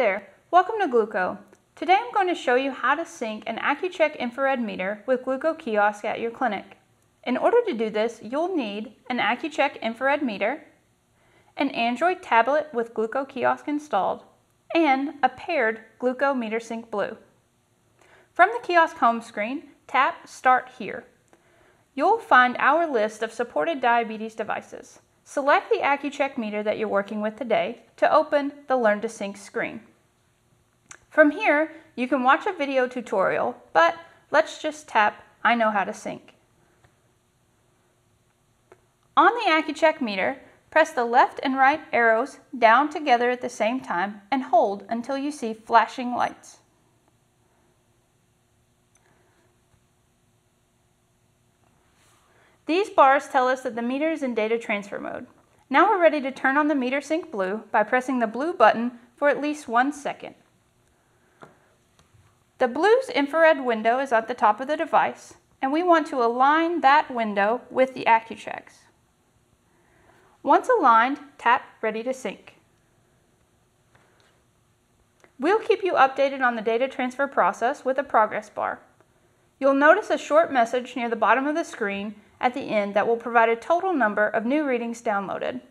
there, welcome to Glooko. Today I'm going to show you how to sync an Accu-Chek infrared meter with Glooko kiosk at your clinic. In order to do this, you'll need an Accu-Chek infrared meter, an Android tablet with Glooko kiosk installed, and a paired Glooko MeterSync Blue. From the kiosk home screen, tap Start Here. You'll find our list of supported diabetes devices. Select the Accu-Chek meter that you're working with today to open the Learn to Sync screen. From here, you can watch a video tutorial, but let's just tap I know how to sync. On the Accu-Chek meter, press the left and right arrows down together at the same time and hold until you see flashing lights. These bars tell us that the meter is in data transfer mode. Now we're ready to turn on the MeterSync Blue by pressing the blue button for at least one second. The blue's infrared window is at the top of the device, and we want to align that window with the Accu-Chek's. Once aligned, tap Ready to Sync. We'll keep you updated on the data transfer process with a progress bar. You'll notice a short message near the bottom of the screen at the end that will provide a total number of new readings downloaded.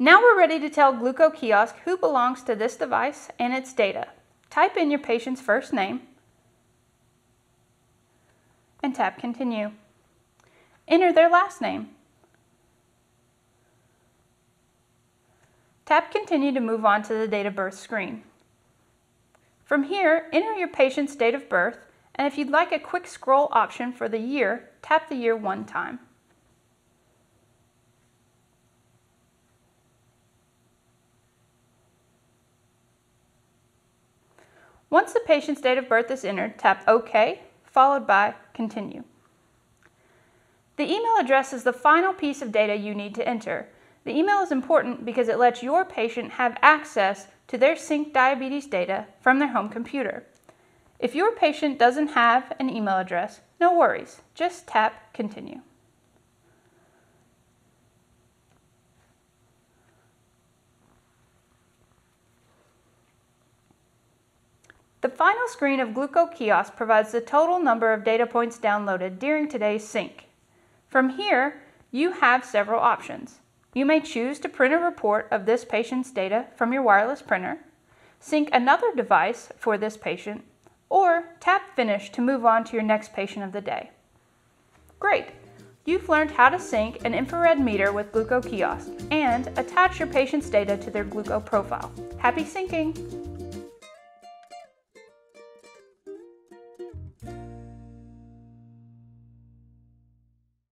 Now we're ready to tell Glooko Kiosk who belongs to this device and its data. Type in your patient's first name and tap Continue. Enter their last name. Tap Continue to move on to the date of birth screen. From here, enter your patient's date of birth and if you'd like a quick scroll option for the year, tap the year one time. Once the patient's date of birth is entered, tap OK, followed by Continue. The email address is the final piece of data you need to enter. The email is important because it lets your patient have access to their sync diabetes data from their home computer. If your patient doesn't have an email address, no worries, just tap Continue. The final screen of Glooko Kiosk provides the total number of data points downloaded during today's sync. From here, you have several options. You may choose to print a report of this patient's data from your wireless printer, sync another device for this patient, or tap Finish to move on to your next patient of the day. Great! You've learned how to sync an infrared meter with Glooko Kiosk and attach your patient's data to their Glooko profile. Happy syncing!